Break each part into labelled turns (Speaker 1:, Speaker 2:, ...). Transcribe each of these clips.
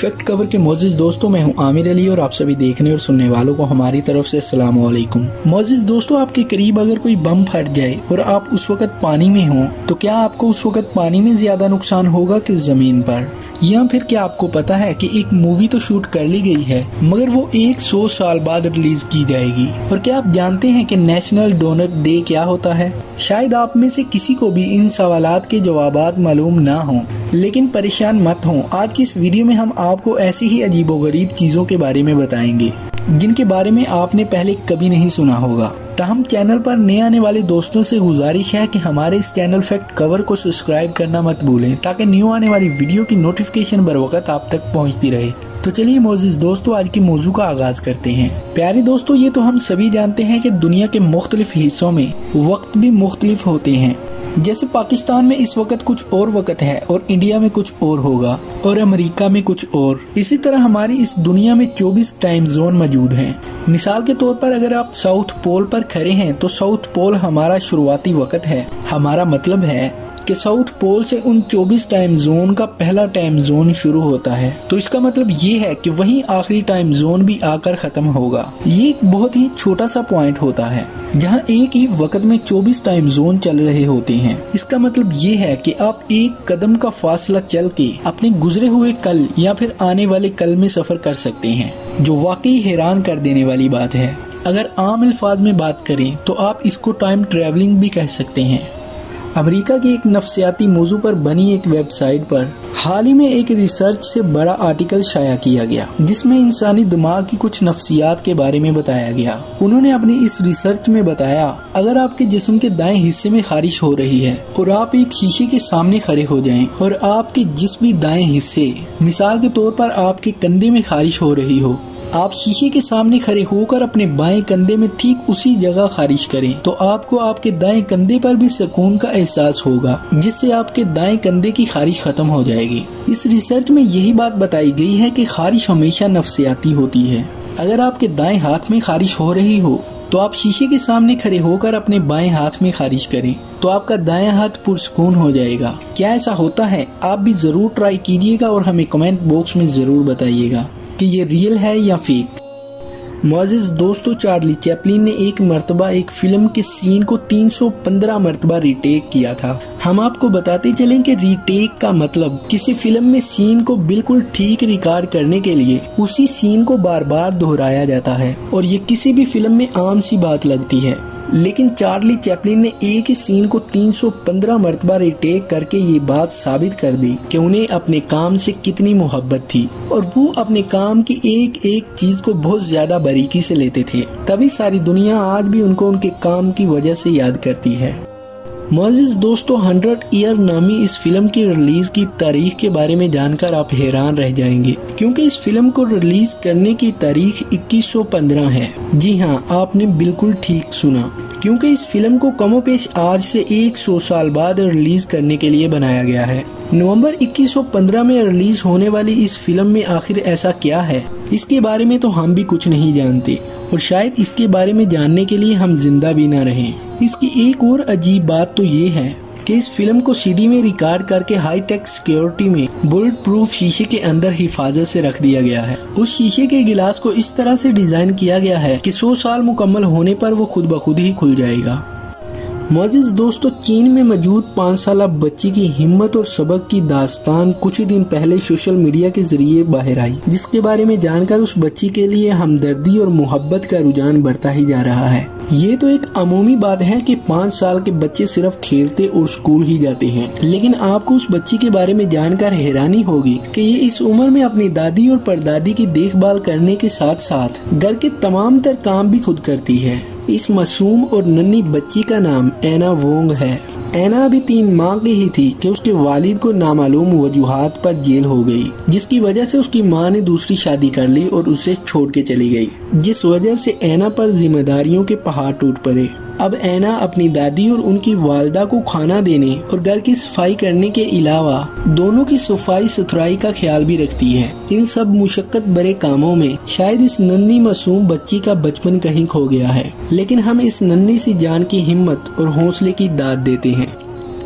Speaker 1: Fact cover के मोजिज दोस्तों, मैं हूँ आमिर अली और आप सभी देखने और सुनने वालों को हमारी तरफ़ से अस्सलाम मोजिज दोस्तों, आपके करीब अगर कोई बम फट जाए और आप उस वक्त पानी में हो तो क्या आपको उस वक्त पानी में ज़्यादा नुकसान होगा कि ज़मीन पर? या फिर क्या आपको पता है कि एक मूवी तो शूट कर ली गई है, मगर वो एक सौ साल बाद रिलीज़ की जाएगी। और क्या आप जानते हैं कि नेशनल डोनर डे क्या होता है? शायद आप में से किसी को भी इन सवाल के जवाब मालूम ना हो। लेकिन परेशान मत हो, आज की इस वीडियो में हम आपको ऐसी ही अजीबोगरीब चीज़ों के बारे में बताएँगे। जिनके बारे में आपने पहले कभी नहीं सुना होगा। ताहम चैनल पर नए आने वाले दोस्तों से गुजारिश है कि हमारे इस चैनल फैक्ट कवर को सब्सक्राइब करना मत भूलें, ताकि न्यू आने वाली वीडियो की नोटिफिकेशन बर वक्त आप तक पहुँचती रहे। तो चलिए मोजिज दोस्तों, आज के मौजू का आगाज़ करते हैं। प्यारे दोस्तों, ये तो हम सभी जानते हैं कि दुनिया के मुख्तलिफ़ हिस्सों में वक्त भी मुख्तलिफ़ होते हैं। जैसे पाकिस्तान में इस वक्त कुछ और वक्त है और इंडिया में कुछ और होगा और अमेरिका में कुछ और। इसी तरह हमारी इस दुनिया में 24 टाइम जोन मौजूद हैं। मिसाल के तौर पर अगर आप साउथ पोल पर खड़े हैं तो साउथ पोल हमारा शुरुआती वक्त है। हमारा मतलब है कि साउथ पोल से उन 24 टाइम जोन का पहला टाइम जोन शुरू होता है। तो इसका मतलब ये है कि वहीं आखिरी टाइम जोन भी आकर खत्म होगा। ये एक बहुत ही छोटा सा पॉइंट होता है, जहाँ एक ही वक्त में 24 टाइम जोन चल रहे होते हैं। इसका मतलब ये है कि आप एक कदम का फासला चल के अपने गुजरे हुए कल या फिर आने वाले कल में सफ़र कर सकते हैं, जो वाकई हैरान कर देने वाली बात है। अगर आम अल्फाज में बात करें तो आप इसको टाइम ट्रेवलिंग भी कह सकते हैं। अमेरिका की एक नफसियाती मौजू पर बनी एक वेबसाइट पर हाल ही में एक रिसर्च से बड़ा आर्टिकल शाया किया गया, जिसमें इंसानी दिमाग की कुछ नफ्सियात के बारे में बताया गया। उन्होंने अपनी इस रिसर्च में बताया, अगर आपके जिस्म के दाएँ हिस्से में खारिश हो रही है और आप एक शीशे के सामने खड़े हो जाएँ और आपके जिस भी दाएँ हिस्से, मिसाल के तौर पर आपके कंधे में खारिश हो रही हो आप शीशे के सामने खड़े होकर अपने बाएँ कंधे में ठीक उसी जगह खारिश करें तो आपको आपके दाएँ कंधे पर भी सुकून का एहसास होगा, जिससे आपके दाएँ कंधे की खारिश खत्म हो जाएगी। इस रिसर्च में यही बात बताई गई है कि खारिश हमेशा नफसियाती होती है। अगर आपके दाएँ हाथ में खारिश हो रही हो तो आप शीशे के सामने खड़े होकर अपने बाएँ हाथ में खारिश करें तो आपका दायां हाथ पुरस्कून हो जाएगा। क्या ऐसा होता है? आप भी ज़रूर ट्राई कीजिएगा और हमें कमेंट बॉक्स में ज़रूर बताइएगा। कि ये रियल है या फेक मोजिज दोस्तों चार्ली चैपलिन ने एक मरतबा, एक फ़िल्म के सीन को 315 मरतबा रिटेक किया था। हम आपको बताते चलें कि रिटेक का मतलब किसी फ़िल्म में सीन को बिल्कुल ठीक रिकॉर्ड करने के लिए उसी सीन को बार बार दोहराया जाता है और ये किसी भी फ़िल्म में आम सी बात लगती है। लेकिन चार्ली चैपलिन ने एक ही सीन को 315 मरतबा रिटेक करके ये बात साबित कर दी कि उन्हें अपने काम से कितनी मोहब्बत थी और वो अपने काम की एक एक चीज़ को बहुत ज़्यादा बारीकी से लेते थे। तभी सारी दुनिया आज भी उनको उनके काम की वजह से याद करती है। मोजिज दोस्तों हंड्रेड ईयर नामी इस फ़िल्म की रिलीज़ की तारीख के बारे में जानकर आप हैरान रह जाएँगे। क्योंकि इस फ़िल्म को रिलीज़ करने की तारीख 2115 है। जी हाँ आपने बिल्कुल ठीक सुना। क्योंकि इस फ़िल्म को कमोपेश आज से 100 साल बाद रिलीज़ करने के लिए बनाया गया है। नवंबर 2115 में रिलीज़ होने वाली इस फ़िल्म में आखिर ऐसा क्या है? इसके बारे में तो हम भी कुछ नहीं जानते, और शायद इसके बारे में जानने के लिए हम ज़िंदा भी न रहें। इसकी एक और अजीब बात तो ये है कि इस फ़िल्म को सीडी में रिकॉर्ड करके हाई टेक सिक्योरिटी में बुलेट प्रूफ शीशे के अंदर हिफाजत से रख दिया गया है। उस शीशे के गिलास को इस तरह से डिज़ाइन किया गया है कि 100 साल मुकम्मल होने पर वो खुद ब खुद ही खुल जाएगा। मोजिज दोस्तों, चीन में मौजूद पाँच साल बच्ची की हिम्मत और सबक की दास्तान कुछ ही दिन पहले सोशल मीडिया के ज़रिए बाहर आई, जिसके बारे में जानकर उस बच्ची के लिए हमदर्दी और मोहब्बत का रुझान बढ़ता ही जा रहा है। ये तो एक अमूमी बात है कि पाँच साल के बच्चे सिर्फ़ खेलते और स्कूल ही जाते हैं, लेकिन आपको उस बच्ची के बारे में जानकर हैरानी होगी कि ये इस उम्र में अपनी दादी और परदादी की देखभाल करने के साथ साथ घर के तमाम तर काम भी खुद करती है। इस मासूम और नन्ही बच्ची का नाम एना वोंग है। एना अभी तीन माह की ही थी कि उसके वालिद को नामालूम वजूहत पर जेल हो गई, जिसकी वजह से उसकी माँ ने दूसरी शादी कर ली और उसे छोड़ के चली गई। जिस वजह से एना पर जिम्मेदारियों के पहाड़ टूट पड़े। अब ऐना अपनी दादी और उनकी वालदा को खाना देने और घर की सफ़ाई करने के अलावा दोनों की सफ़ाई सुथराई का ख्याल भी रखती है। इन सब मुशक्कत भरे कामों में शायद इस नन्ही मासूम बच्ची का बचपन कहीं खो गया है। लेकिन हम इस नन्ही सी जान की हिम्मत और हौसले की दाद देते हैं।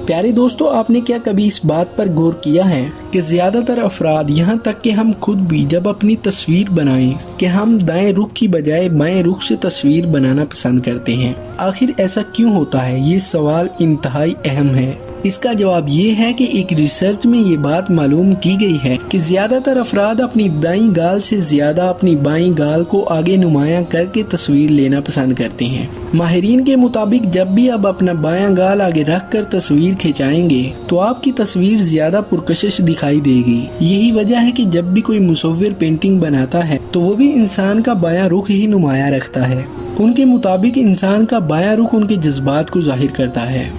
Speaker 1: प्यारे दोस्तों, आपने क्या कभी इस बात पर गौर किया है? कि ज़्यादातर अफराद यहाँ तक कि हम खुद भी जब अपनी तस्वीर बनाएँ कि हम दाएँ रुख की बजाय बाएँ रुख से तस्वीर बनाना पसंद करते हैं। आखिर ऐसा क्यों होता है? ये सवाल इंतहाई अहम है। इसका जवाब ये है कि एक रिसर्च में ये बात मालूम की गई है कि ज़्यादातर अफराद अपनी दाई गाल से ज़्यादा अपनी बाई गाल को आगे नुमाया करके तस्वीर लेना पसंद करते हैं। माहरीन के मुताबिक जब भी आप अपना बाया गाल आगे रख कर तस्वीर खिंचाएँगे तो आपकी तस्वीर ज़्यादा पुरकशिश दिखाई देगी। यही वजह है कि जब भी कोई मुसविर पेंटिंग बनाता है तो वो भी इंसान का बाया रुख ही नुमाया रखता है। उनके मुताबिक इंसान का बाया रुख उनके जज्बात को ज़ाहिर करता है।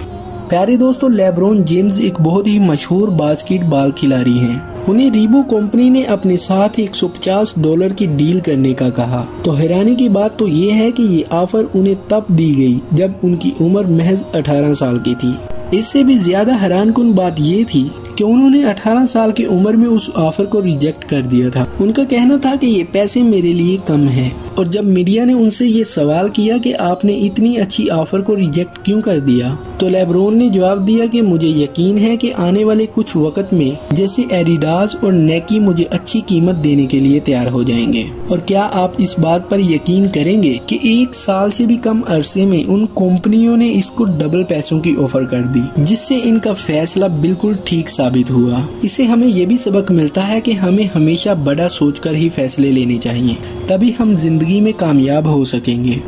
Speaker 1: प्यारे दोस्तों, लेब्रोन जेम्स एक बहुत ही मशहूर बास्केट बास्केटबॉल खिलाड़ी हैं। उन्हें रीबो कंपनी ने अपने साथ 150 डॉलर की डील करने का कहा। तो हैरानी की बात तो ये है कि ये ऑफ़र उन्हें तब दी गई जब उनकी उम्र महज 18 साल की थी। इससे भी ज़्यादा हैरान कन बात ये थी कि उन्होंने 18 साल की उम्र में उस ऑफ़र को रिजेक्ट कर दिया था। उनका कहना था कि ये पैसे मेरे लिए कम हैं। और जब मीडिया ने उनसे ये सवाल किया कि आपने इतनी अच्छी ऑफ़र को रिजेक्ट क्यों कर दिया तो लेब्रोन ने जवाब दिया कि मुझे यकीन है कि आने वाले कुछ वक्त में जैसे एडिडास और नेकी मुझे अच्छी कीमत देने के लिए तैयार हो जाएँगे। और क्या आप इस बात पर यकीन करेंगे कि एक साल से भी कम अरसे में उन कंपनियों ने इसको डबल पैसों की ऑफ़र कर दी जिससे इनका फैसला बिल्कुल ठीक साबित हुआ। इससे हमें ये भी सबक मिलता है कि हमें हमेशा बड़ा सोचकर ही फैसले लेने चाहिए, तभी हम ज़िंदगी में कामयाब हो सकेंगे।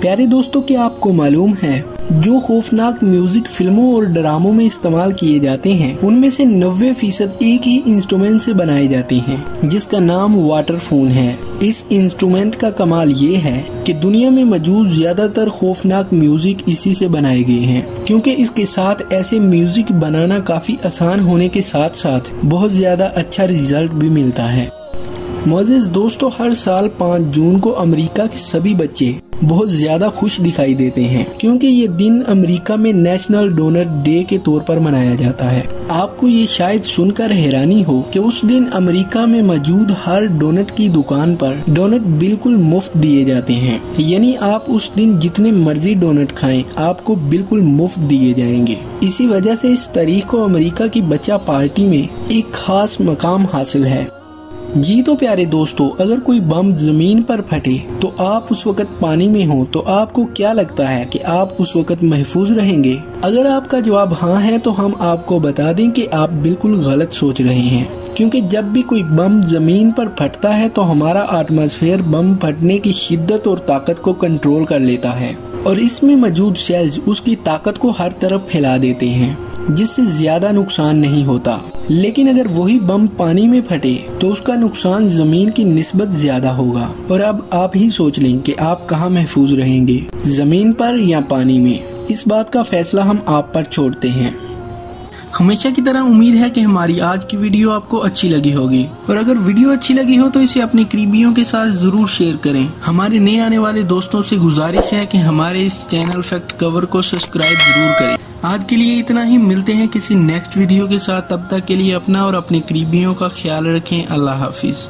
Speaker 1: प्यारे दोस्तों, क्या आपको मालूम है जो खौफनाक म्यूज़िक फ़िल्मों और ड्रामों में इस्तेमाल किए जाते हैं, उनमें से 90 फ़ीसद एक ही इंस्ट्रूमेंट से बनाए जाते हैं, जिसका नाम वाटर फ़ोन है। इस इंस्ट्रूमेंट का कमाल ये है कि दुनिया में मौजूद ज़्यादातर खौफनाक म्यूज़िक इसी से बनाए गए हैं, क्योंकि इसके साथ ऐसे म्यूज़िक बनाना काफ़ी आसान होने के साथ साथ बहुत ज़्यादा अच्छा रिज़ल्ट भी मिलता है। मोजिज दोस्तों, हर साल 5 जून को अमेरिका के सभी बच्चे बहुत ज़्यादा खुश दिखाई देते हैं, क्योंकि ये दिन अमेरिका में नेशनल डोनर डे के तौर पर मनाया जाता है। आपको ये शायद सुनकर हैरानी हो कि उस दिन अमेरिका में मौजूद हर डोनट की दुकान पर डोनट बिल्कुल मुफ़्त दिए जाते हैं। यानी आप उस दिन जितने मर्ज़ी डोनट खाएँ, आपको बिल्कुल मुफ़्त दिए जाएँगे। इसी वजह से इस तारीख को अमेरिका की बच्चा पार्टी में एक खास मकाम हासिल है। जी तो प्यारे दोस्तों, अगर कोई बम ज़मीन पर फटे तो आप उस वक्त पानी में हो तो आपको क्या लगता है कि आप उस वक्त महफूज रहेंगे? अगर आपका जवाब हाँ है तो हम आपको बता दें कि आप बिल्कुल गलत सोच रहे हैं। क्योंकि जब भी कोई बम ज़मीन पर फटता है तो हमारा एटमॉस्फेयर बम फटने की शिद्दत और ताकत को कंट्रोल कर लेता है। और इसमें मौजूद सेल्स उसकी ताकत को हर तरफ़ फैला देते हैं, जिससे ज़्यादा नुकसान नहीं होता। लेकिन अगर वही बम पानी में फटे तो उसका नुकसान ज़मीन की निस्बत ज़्यादा होगा। और अब आप ही सोच लें कि आप कहाँ महफूज रहेंगे, ज़मीन पर या पानी में। इस बात का फैसला हम आप पर छोड़ते हैं। हमेशा की तरह उम्मीद है कि हमारी आज की वीडियो आपको अच्छी लगी होगी। और अगर वीडियो अच्छी लगी हो तो इसे अपने करीबियों के साथ ज़रूर शेयर करें। हमारे नए आने वाले दोस्तों से गुजारिश है कि हमारे इस चैनल फैक्ट कवर को सब्सक्राइब ज़रूर करें। आज के लिए इतना ही। मिलते हैं किसी नेक्स्ट वीडियो के साथ। तब तक के लिए अपना और अपने करीबियों का ख्याल रखें। अल्लाह हाफिज।